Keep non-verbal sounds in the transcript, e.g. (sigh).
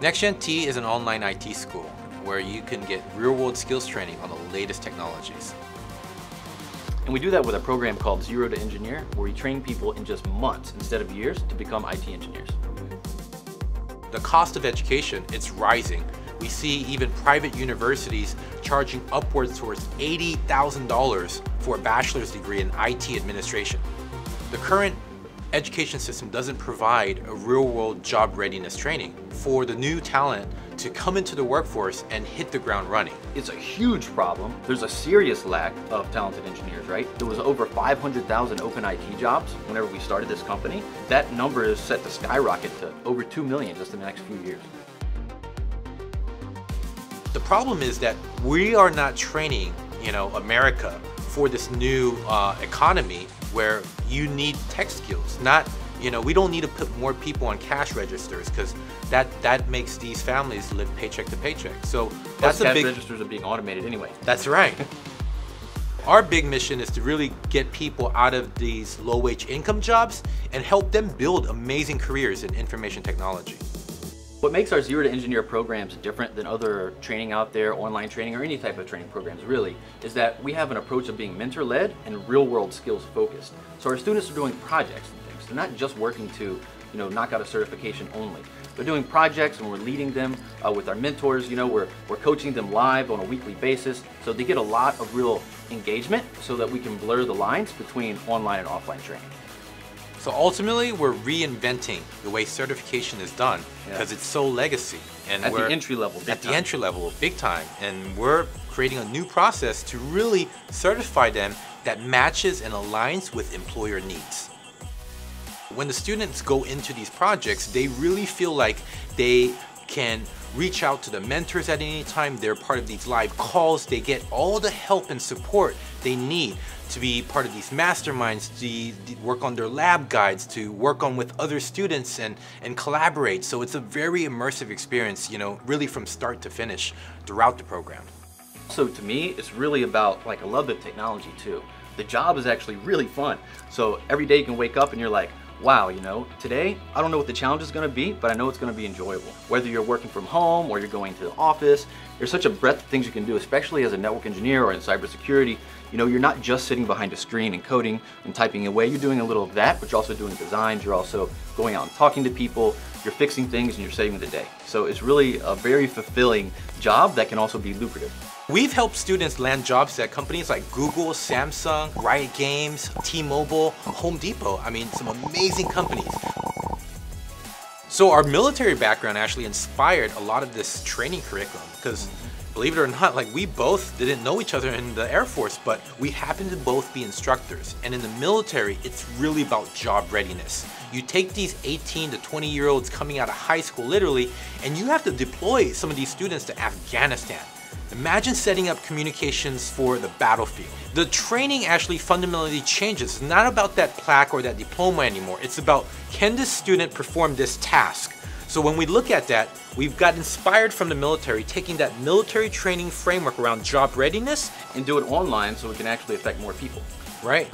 NexGenT is an online IT school where you can get real-world skills training on the latest technologies. And we do that with a program called Zero to Engineer, where we train people in just months instead of years to become IT engineers. The cost of education, it's rising. We see even private universities charging upwards towards $80,000 for a bachelor's degree in IT administration. The current education system doesn't provide a real-world job readiness training for the new talent to come into the workforce and hit the ground running. It's a huge problem. There's a serious lack of talented engineers, right? There was over 500,000 open IT jobs whenever we started this company. That number is set to skyrocket to over 2 million just in the next few years. The problem is that we are not training, you know, America for this new uh, economy where you need tech skills, not you know, we don't need to put more people on cash registers because that that makes these families live paycheck to paycheck. So Plus that's cash a big. registers are being automated anyway. That's right. (laughs) Our big mission is to really get people out of these low wage income jobs and help them build amazing careers in information technology. What makes our Zero to Engineer programs different than other training out there, online training or any type of training programs really, is that we have an approach of being mentor-led and real-world skills focused. So our students are doing projects and things. They're not just working to, you know, knock out a certification only. They're doing projects and we're leading them uh, with our mentors. You know, we're, we're coaching them live on a weekly basis. So they get a lot of real engagement so that we can blur the lines between online and offline training. So ultimately, we're reinventing the way certification is done because Yeah. it's so legacy. And At the we're entry level, big At the entry level, big time. And we're creating a new process to really certify them that matches and aligns with employer needs. When the students go into these projects, they really feel like they can reach out to the mentors at any time. They're part of these live calls. They get all the help and support they need to be part of these masterminds, to work on their lab guides, to work on with other students and, and collaborate. So it's a very immersive experience, you know, really from start to finish throughout the program. So to me, it's really about, like, I love the technology too. The job is actually really fun. So every day you can wake up and you're like, wow, you know, today, I don't know what the challenge is gonna be, but I know it's gonna be enjoyable. Whether you're working from home or you're going to the office, there's such a breadth of things you can do, especially as a network engineer or in cybersecurity. You know, you're not just sitting behind a screen and coding and typing away. You're doing a little of that, but you're also doing designs. You're also going out and talking to people. You're fixing things and you're saving the day. So it's really a very fulfilling job that can also be lucrative. We've helped students land jobs at companies like Google, Samsung, Riot Games, T-Mobile, Home Depot. I mean, some amazing companies. So our military background actually inspired a lot of this training curriculum because believe it or not, like we both didn't know each other in the Air Force, but we happen to both be instructors. And in the military, it's really about job readiness. You take these 18 to 20 year olds coming out of high school literally, and you have to deploy some of these students to Afghanistan. Imagine setting up communications for the battlefield. The training actually fundamentally changes. It's not about that plaque or that diploma anymore. It's about can this student perform this task? So when we look at that, we've got inspired from the military, taking that military training framework around job readiness, and do it online so we can actually affect more people. right?